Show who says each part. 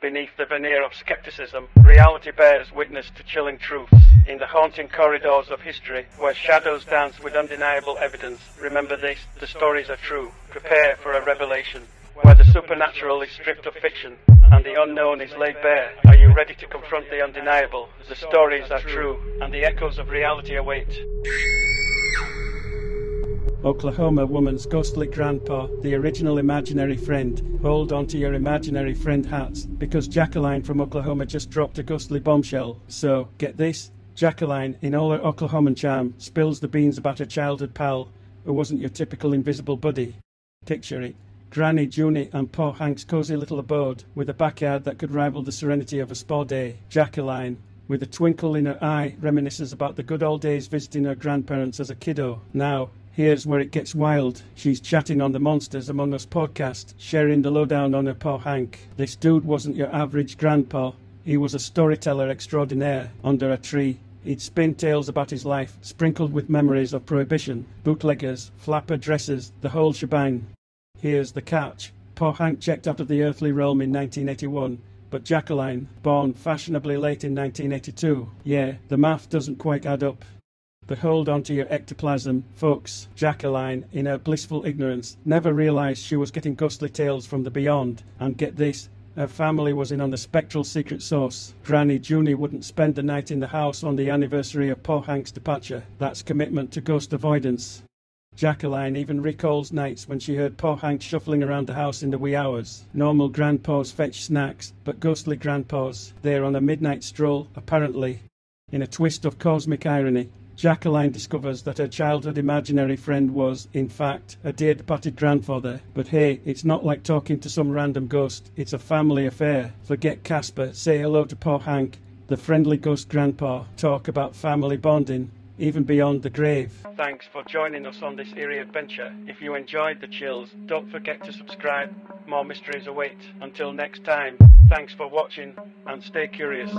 Speaker 1: Beneath the veneer of skepticism, reality bears witness to chilling truths. In the haunting corridors of history, where shadows dance with undeniable evidence, remember this, the stories are true. Prepare for a revelation. Where the supernatural is stripped of fiction and the unknown is laid bare, are you ready to confront the undeniable? The stories are true, and the echoes of reality await. Oklahoma woman's ghostly grandpa, the original imaginary friend. Hold on to your imaginary friend hats, because Jacqueline from Oklahoma just dropped a ghostly bombshell. So, get this Jacqueline, in all her Oklahoman charm, spills the beans about her childhood pal, who wasn't your typical invisible buddy. Picture it. Granny, Junie, and Pa Hank's cosy little abode, with a backyard that could rival the serenity of a spa day. Jacqueline, with a twinkle in her eye, reminisces about the good old days visiting her grandparents as a kiddo. Now, Here's where it gets wild. She's chatting on the Monsters Among Us podcast, sharing the lowdown on her Pa Hank. This dude wasn't your average grandpa. He was a storyteller extraordinaire under a tree. He'd spin tales about his life, sprinkled with memories of prohibition, bootleggers, flapper dresses, the whole shebang. Here's the catch. Pa Hank checked out of the earthly realm in 1981, but Jacqueline, born fashionably late in 1982. Yeah, the math doesn't quite add up. The hold on to your ectoplasm, folks. Jacqueline, in her blissful ignorance, never realized she was getting ghostly tales from the beyond. And get this, her family was in on the spectral secret source. Granny Junie wouldn't spend the night in the house on the anniversary of Pa Hank's departure. That's commitment to ghost avoidance. Jacqueline even recalls nights when she heard Pa Hank shuffling around the house in the wee hours. Normal grandpas fetch snacks, but ghostly grandpas, they're on a midnight stroll, apparently. In a twist of cosmic irony, Jacqueline discovers that her childhood imaginary friend was, in fact, a dear departed grandfather. But hey, it's not like talking to some random ghost, it's a family affair. Forget Casper, say hello to Pa Hank, the friendly ghost grandpa. Talk about family bonding, even beyond the grave. Thanks for joining us on this eerie adventure. If you enjoyed the chills, don't forget to subscribe. More mysteries await. Until next time, thanks for watching and stay curious.